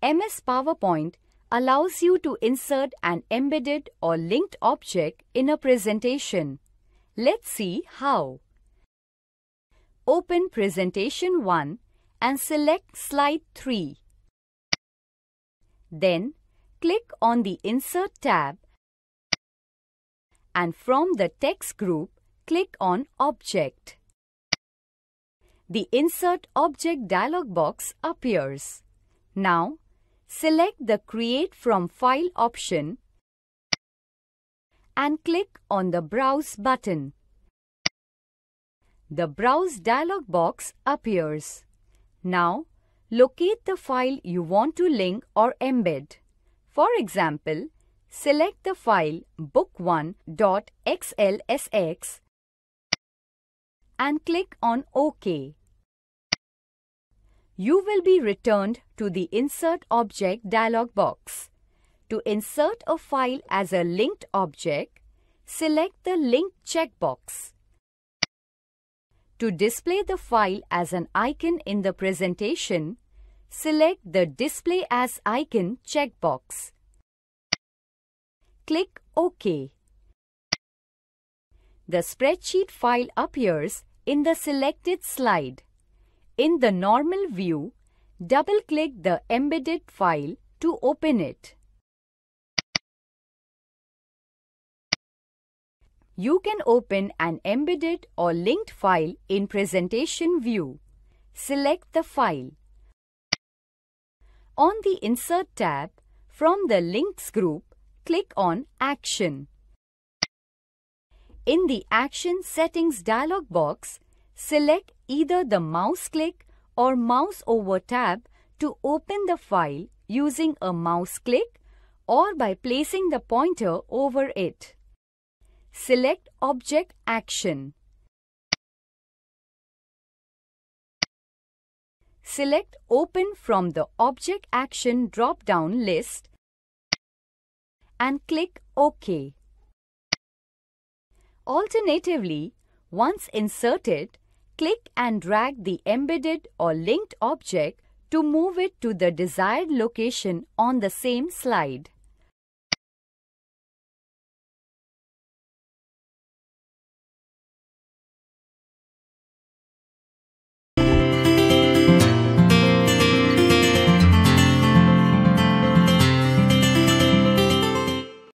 MS PowerPoint allows you to insert an embedded or linked object in a presentation. Let's see how. Open Presentation 1 and select Slide 3. Then, click on the Insert tab and from the text group, click on Object. The Insert Object dialog box appears. Now, select the Create from File option and click on the Browse button. The Browse dialog box appears. Now, locate the file you want to link or embed. For example, select the file book1.xlsx and click on OK. You will be returned to the Insert Object dialog box. To insert a file as a linked object, select the Link checkbox. To display the file as an icon in the presentation, select the Display as Icon checkbox. Click OK. The spreadsheet file appears in the selected slide. In the normal view, double-click the embedded file to open it. You can open an embedded or linked file in Presentation View. Select the file. On the Insert tab, from the Links group, click on Action. In the Action Settings dialog box, select either the mouse click or mouse over tab to open the file using a mouse click or by placing the pointer over it. Select Object Action. Select Open from the Object Action drop-down list and click OK. Alternatively, once inserted, click and drag the embedded or linked object to move it to the desired location on the same slide.